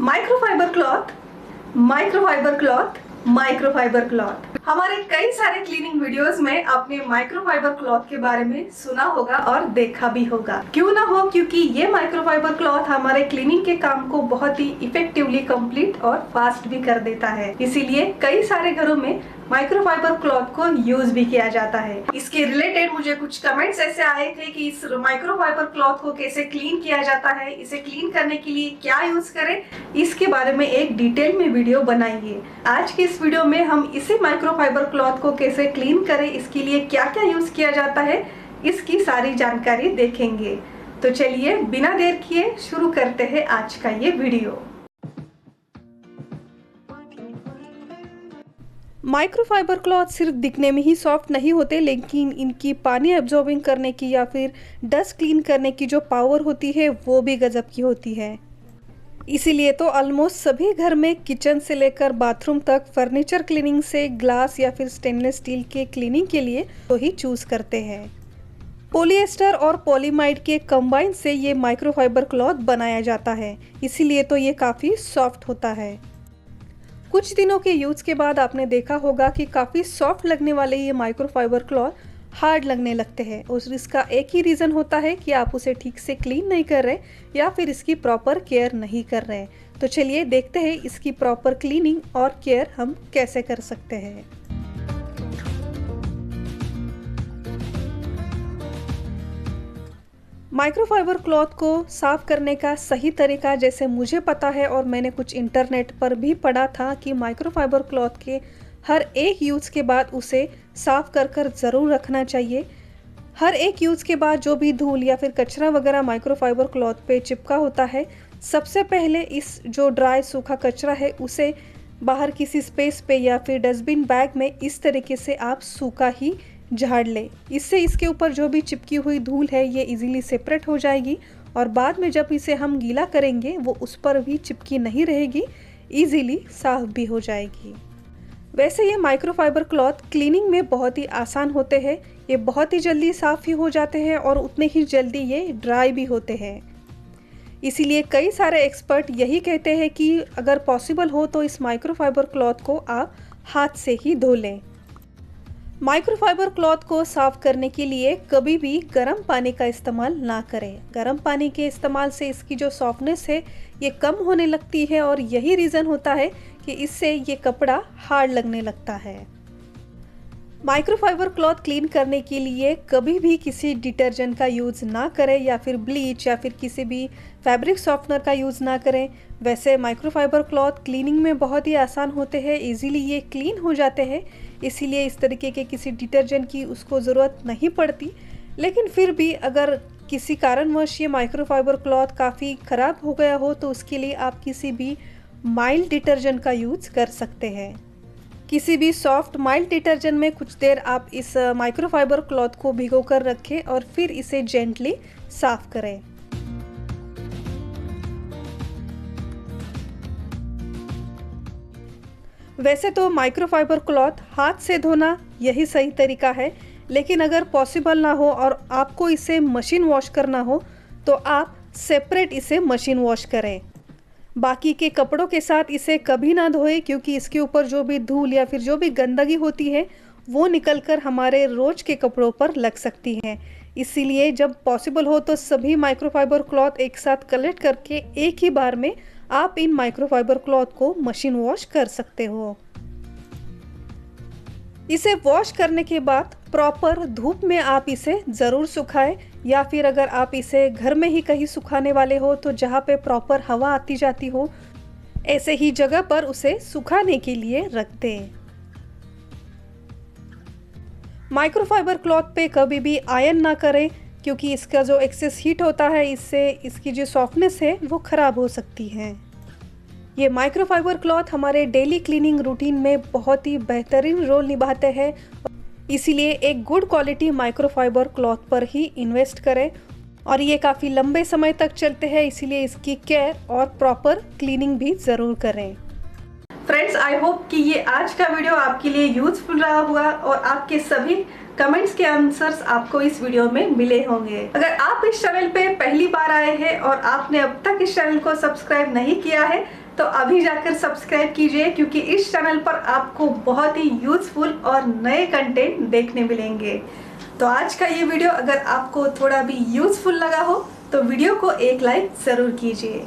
Microfibre cloth microfibre cloth microfibre cloth हमारे कई सारे क्लीनिंग वीडियोस में आपने माइक्रोफाइबर क्लॉथ के बारे में सुना होगा और देखा भी होगा। क्यों ना हो? क्योंकि ये माइक्रोफाइबर क्लॉथ हमारे क्लीनिंग के काम को बहुत ही इफेक्टिवली कंप्लीट और फास्ट भी कर देता है। इसीलिए कई सारे घरों में माइक्रोफाइबर क्लॉथ को यूज़ भी किया जाता है। इसके रिलेटेड मुझे कुछ कमेंट्स ऐसे आए थे कि इस माइक्रोफाइबर क्लॉथ को कैसे क्लीन किया जाता है, इसे क्लीन करने के लिए क्या यूज़ करें, इसके बारे में एक डिटेल में वीडियो बनाइए आज के इस वीडियो में हम इसी माइक्रोफाइबर क्लॉथ को कैसे क्लीन करें, इसके लिए क्या क्या यूज़ किया जाता है, इसकी सारी जानकारी देखेंगे। तो चलिए, बिना देर किए शुरू करते हैं आज का ये वीडियो माइक्रोफाइबर क्लॉथ सिर्फ़ दिखने में ही सॉफ्ट नहीं होते, लेकिन इनकी पानी एब्जॉर्बिंग करने की या फिर डस्ट क्लीन करने की जो पावर होती है, वो भी गज़ब की होती है। इसीलिए तो ऑलमोस्ट सभी घर में किचन से लेकर बाथरूम तक फर्नीचर क्लीनिंग से ग्लास या फिर स्टेनलेस स्टील के क्लीनिंग के लिए तो ही चूज़ करते हैं। पोलिएस्टर और पॉलीमाइड के कंबाइन से ये माइक्रोफाइबर क्लॉथ बनाया जाता है, इसीलिए तो ये काफ़ी सॉफ्ट होता है। कुछ दिनों के यूज़ के बाद आपने देखा होगा कि काफ़ी सॉफ्ट लगने वाले ये माइक्रोफाइबर क्लॉथ हार्ड लगने लगते हैं। और इसका एक ही रीज़न होता है कि आप उसे ठीक से क्लीन नहीं कर रहे या फिर इसकी प्रॉपर केयर नहीं कर रहे तो चलिए देखते हैं इसकी प्रॉपर क्लीनिंग और केयर हम कैसे कर सकते हैं। माइक्रोफाइबर क्लॉथ को साफ़ करने का सही तरीका जैसे मुझे पता है और मैंने कुछ इंटरनेट पर भी पढ़ा था कि माइक्रोफाइबर क्लॉथ के हर एक यूज़ के बाद उसे साफ़ कर कर ज़रूर रखना चाहिए। हर एक यूज़ के बाद जो भी धूल या फिर कचरा वगैरह माइक्रोफाइबर क्लॉथ पे चिपका होता है, सबसे पहले इस जो ड्राई सूखा कचरा है उसे बाहर किसी स्पेस पे या फिर डस्टबिन बैग में इस तरीके से आप सूखा ही झाड़ ले। इससे इसके ऊपर जो भी चिपकी हुई धूल है, ये इजीली सेपरेट हो जाएगी और बाद में जब इसे हम गीला करेंगे, वो उस पर भी चिपकी नहीं रहेगी इजीली साफ़ भी हो जाएगी। वैसे ये माइक्रोफाइबर क्लॉथ क्लीनिंग में बहुत ही आसान होते हैं। ये बहुत ही जल्दी साफ़ ही हो जाते हैं और उतने ही जल्दी ये ड्राई भी होते हैं। इसीलिए कई सारे एक्सपर्ट यही कहते हैं कि अगर पॉसिबल हो तो इस माइक्रोफाइबर क्लॉथ को आप हाथ से ही धो लें। माइक्रोफाइबर क्लॉथ को साफ़ करने के लिए कभी भी गर्म पानी का इस्तेमाल ना करें। गर्म पानी के इस्तेमाल से इसकी जो सॉफ्टनेस है, ये कम होने लगती है और यही रीज़न होता है कि इससे ये कपड़ा हार्ड लगने लगता है। माइक्रोफाइबर क्लॉथ क्लीन करने के लिए कभी भी किसी डिटर्जेंट का यूज़ ना करें या फिर ब्लीच या फिर किसी भी फैब्रिक सॉफ्टनर का यूज़ ना करें। वैसे माइक्रोफाइबर क्लॉथ क्लीनिंग में बहुत ही आसान होते हैं, इजीली ये क्लीन हो जाते हैं, इसीलिए इस तरीके के किसी डिटर्जेंट की उसको ज़रूरत नहीं पड़ती। लेकिन फिर भी अगर किसी कारणवश ये माइक्रोफाइबर क्लॉथ काफ़ी ख़राब हो गया हो तो उसके लिए आप किसी भी माइल्ड डिटर्जेंट का यूज़ कर सकते हैं। किसी भी सॉफ्ट माइल्ड डिटर्जेंट में कुछ देर आप इस माइक्रोफाइबर क्लॉथ को भिगो कर रखें और फिर इसे जेंटली साफ़ करें। वैसे तो माइक्रोफाइबर क्लॉथ हाथ से धोना यही सही तरीका है, लेकिन अगर पॉसिबल ना हो और आपको इसे मशीन वॉश करना हो तो आप सेपरेट इसे मशीन वॉश करें। बाकी के कपड़ों के साथ इसे कभी ना धोएँ, क्योंकि इसके ऊपर जो भी धूल या फिर जो भी गंदगी होती है, वो निकल कर हमारे रोज के कपड़ों पर लग सकती है। इसीलिए जब पॉसिबल हो तो सभी माइक्रोफाइबर क्लॉथ एक साथ कलेक्ट करके एक ही बार में आप इन माइक्रोफाइबर क्लॉथ को मशीन वॉश कर सकते हो। इसे वॉश करने के बाद प्रॉपर धूप में आप इसे ज़रूर सुखाएँ या फिर अगर आप इसे घर में ही कहीं सुखाने वाले हो तो जहाँ पे प्रॉपर हवा आती जाती हो, ऐसे ही जगह पर उसे सुखाने के लिए रख दें। माइक्रोफाइबर क्लॉथ पे कभी भी आयन ना करें, क्योंकि इसका जो एक्सेस हीट होता है, इससे इसकी जो सॉफ्टनेस है, वो ख़राब हो सकती है। ये माइक्रोफाइबर क्लॉथ हमारे डेली क्लीनिंग रूटीन में बहुत ही बेहतरीन रोल निभाते हैं। इसीलिए एक गुड क्वालिटी माइक्रोफाइबर क्लॉथ पर ही इन्वेस्ट करें। और ये काफ़ी लंबे समय तक चलते हैं, इसीलिए इसकी केयर और प्रॉपर क्लीनिंग भी ज़रूर करें। फ्रेंड्स आई होप कि ये आज का वीडियो आपके लिए यूजफुल रहा हुआ और आपके सभी कमेंट्स के आंसर्स आपको इस वीडियो में मिले होंगे। अगर आप इस चैनल पे पहली बार आए हैं और आपने अब तक इस चैनल को सब्सक्राइब नहीं किया है तो अभी जाकर सब्सक्राइब कीजिए, क्योंकि इस चैनल पर आपको बहुत ही यूजफुल और नए कंटेंट देखने मिलेंगे। तो आज का ये वीडियो अगर आपको थोड़ा भी यूजफुल लगा हो तो वीडियो को एक लाइक ज़रूर कीजिए।